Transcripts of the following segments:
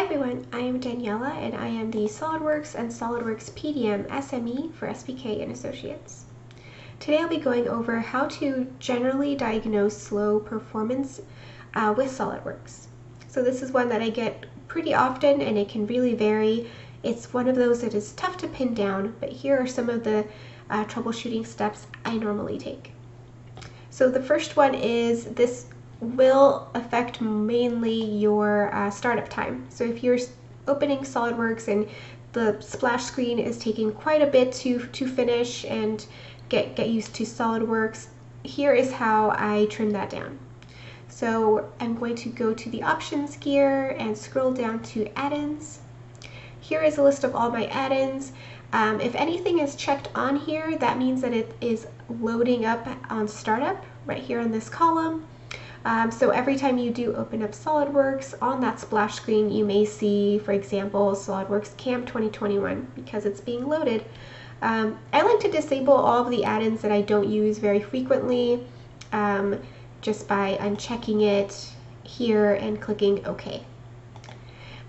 everyone, I am Daniela and I am the SOLIDWORKS and SOLIDWORKS PDM SME for SPK and Associates. Today I'll be going over how to generally diagnose slow performance uh, with SOLIDWORKS. So this is one that I get pretty often and it can really vary. It's one of those that is tough to pin down, but here are some of the uh, troubleshooting steps I normally take. So the first one is this will affect mainly your uh, startup time. So if you're opening SOLIDWORKS and the splash screen is taking quite a bit to, to finish and get, get used to SOLIDWORKS, here is how I trim that down. So I'm going to go to the options gear and scroll down to add-ins. Here is a list of all my add-ins. Um, if anything is checked on here, that means that it is loading up on startup right here in this column. Um, so every time you do open up SOLIDWORKS, on that splash screen you may see, for example, SOLIDWORKS CAM 2021 because it's being loaded. Um, I like to disable all of the add-ins that I don't use very frequently um, just by unchecking it here and clicking OK.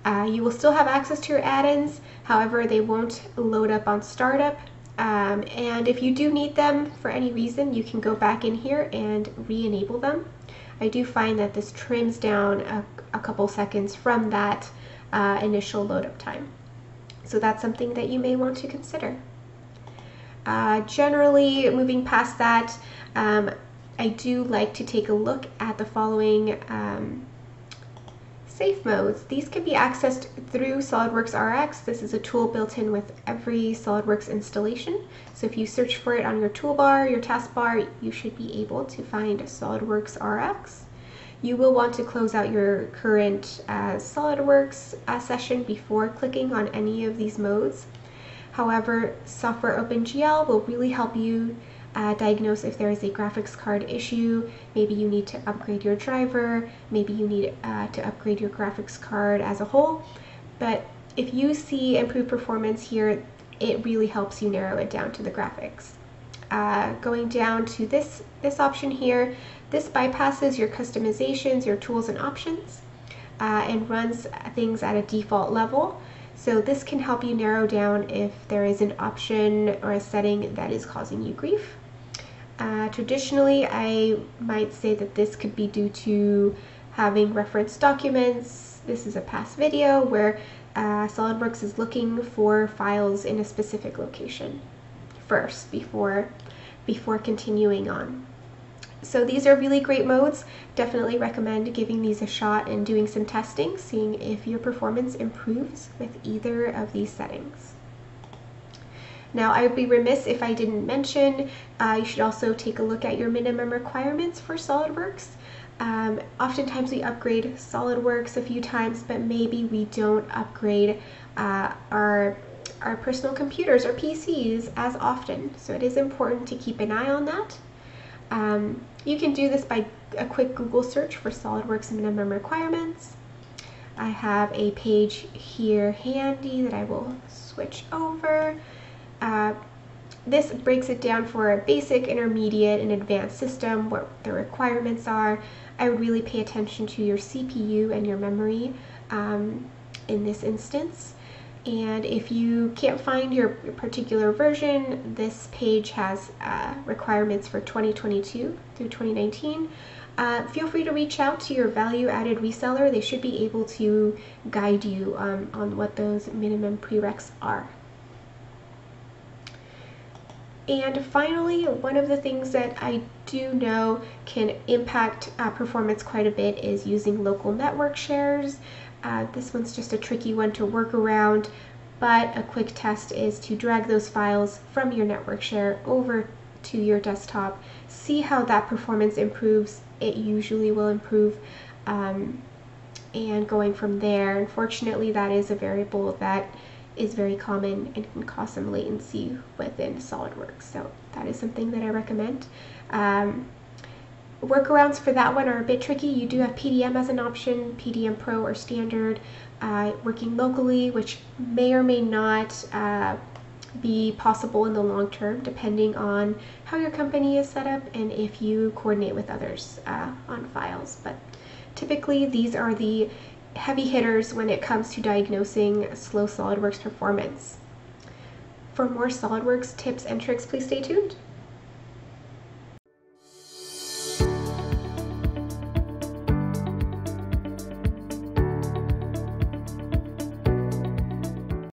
Uh, you will still have access to your add-ins, however they won't load up on startup. Um, and if you do need them for any reason, you can go back in here and re-enable them. I do find that this trims down a, a couple seconds from that uh, initial load up time. So that's something that you may want to consider. Uh, generally, moving past that, um, I do like to take a look at the following um, Safe modes. These can be accessed through SOLIDWORKS RX. This is a tool built in with every SOLIDWORKS installation. So if you search for it on your toolbar, your taskbar, you should be able to find SOLIDWORKS RX. You will want to close out your current uh, SOLIDWORKS uh, session before clicking on any of these modes. However, Software OpenGL will really help you uh, diagnose if there is a graphics card issue. Maybe you need to upgrade your driver. Maybe you need uh, to upgrade your graphics card as a whole. But if you see improved performance here, it really helps you narrow it down to the graphics. Uh, going down to this, this option here, this bypasses your customizations, your tools and options, uh, and runs things at a default level. So this can help you narrow down if there is an option or a setting that is causing you grief. Uh, traditionally, I might say that this could be due to having reference documents. This is a past video where uh, SOLIDWORKS is looking for files in a specific location first before, before continuing on. So these are really great modes. Definitely recommend giving these a shot and doing some testing, seeing if your performance improves with either of these settings. Now, I would be remiss if I didn't mention, uh, you should also take a look at your minimum requirements for SOLIDWORKS. Um, oftentimes we upgrade SOLIDWORKS a few times, but maybe we don't upgrade uh, our, our personal computers or PCs as often. So it is important to keep an eye on that. Um, you can do this by a quick Google search for SOLIDWORKS minimum requirements. I have a page here handy that I will switch over. Uh, this breaks it down for a basic, intermediate, and advanced system, what the requirements are. I would really pay attention to your CPU and your memory um, in this instance. And if you can't find your particular version, this page has uh, requirements for 2022 through 2019. Uh, feel free to reach out to your value-added reseller. They should be able to guide you um, on what those minimum prereqs are. And finally, one of the things that I do know can impact uh, performance quite a bit is using local network shares. Uh, this one's just a tricky one to work around, but a quick test is to drag those files from your network share over to your desktop, see how that performance improves. It usually will improve. Um, and going from there, unfortunately, that is a variable that is very common and can cause some latency within SOLIDWORKS. So that is something that I recommend. Um, workarounds for that one are a bit tricky. You do have PDM as an option, PDM Pro or Standard, uh, working locally, which may or may not uh, be possible in the long term, depending on how your company is set up and if you coordinate with others uh, on files. But typically, these are the heavy hitters when it comes to diagnosing slow SOLIDWORKS performance. For more SOLIDWORKS tips and tricks, please stay tuned.